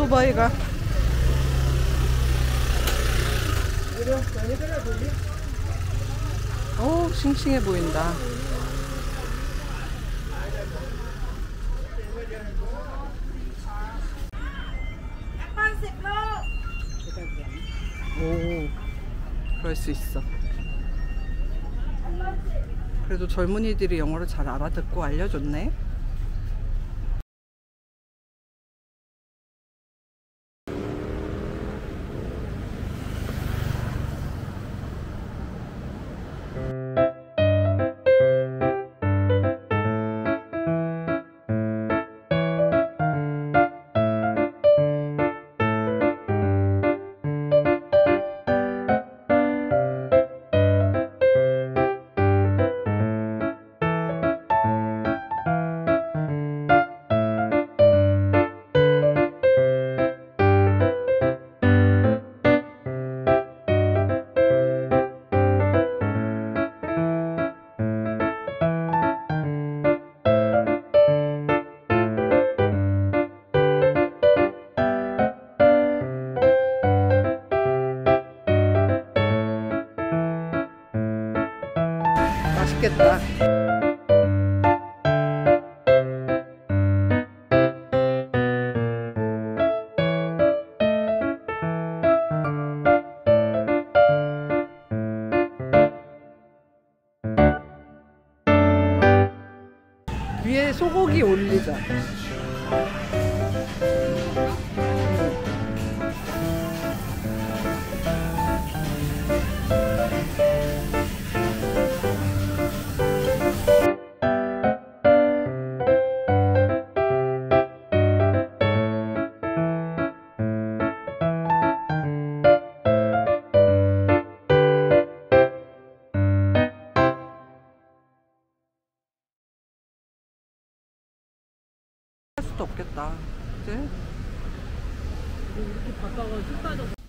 오토바이가. 오 싱싱해 보인다. 오 그럴 수 있어. 그래도 젊은이들이 영어를 잘 알아듣고 알려줬네 맛있겠다. 위에 소고기 올리자 할 수도 없겠다 그치? 이렇게 바다가 쭉 빠져